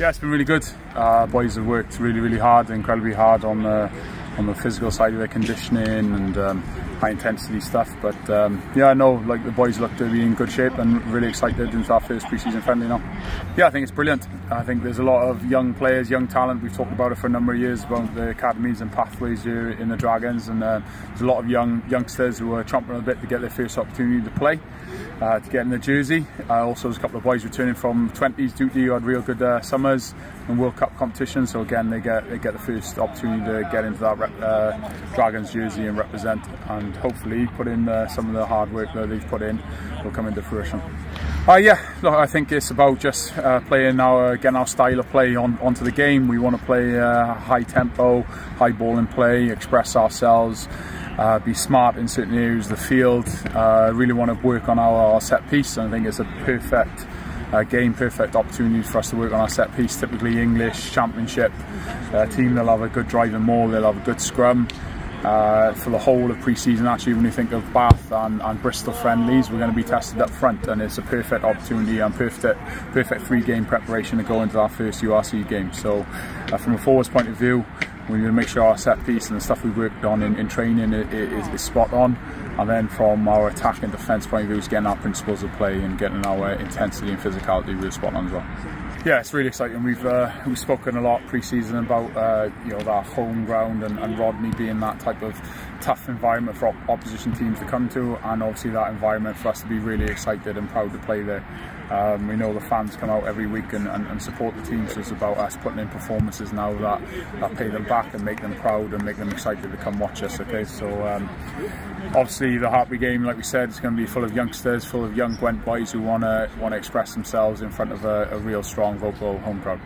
Yeah, it's been really good. Uh, boys have worked really, really hard, incredibly hard on the on the physical side of their conditioning and um, high intensity stuff. But um, yeah, I know like the boys look to be in good shape and really excited into our first pre-season friendly now. Yeah, I think it's brilliant. I think there's a lot of young players, young talent. We've talked about it for a number of years about the academies and pathways here in the Dragons, and uh, there's a lot of young youngsters who are chomping a bit to get their first opportunity to play uh, to get in the jersey. Uh, also, there's a couple of boys returning from 20s duty who had real good uh, summers and World Cup competition. So again, they get they get the first opportunity to get into that rep, uh, Dragons jersey and represent, and hopefully put in uh, some of the hard work that they've put in will come into fruition. Uh, yeah, look, I think it's about just uh, playing our, getting our style of play on, onto the game. We want to play uh, high tempo, high ball in play, express ourselves, uh, be smart in certain areas of the field. Uh, really want to work on our, our set piece. And I think it's a perfect uh, game, perfect opportunity for us to work on our set piece. Typically English Championship uh, team, they'll have a good driving maul, they'll have a good scrum. Uh, for the whole of pre-season actually when you think of Bath and, and, Bristol friendlies we're going to be tested up front and it's a perfect opportunity and perfect perfect three game preparation to go into our first URC game so uh, from a forwards point of view we're going to make sure our set piece and the stuff we've worked on in, in training is, is, spot on. And then from our attack and defence point of view, is getting our principles of play and getting our intensity and physicality really spot on as well. Yeah, it's really exciting. We've uh, we've spoken a lot pre-season about uh, you know that home ground and, and Rodney being that type of tough environment for op opposition teams to come to, and obviously that environment for us to be really excited and proud to play there. Um, we know the fans come out every week and, and, and, support the team, so it's about us putting in performances now that, that pay them back and make them proud and make them excited to come watch us. Okay, so um, obviously the Hartpury game, like we said, is going to be full of youngsters, full of young Gwent boys who want to want to express themselves in front of a, a real strong vocal home crowd.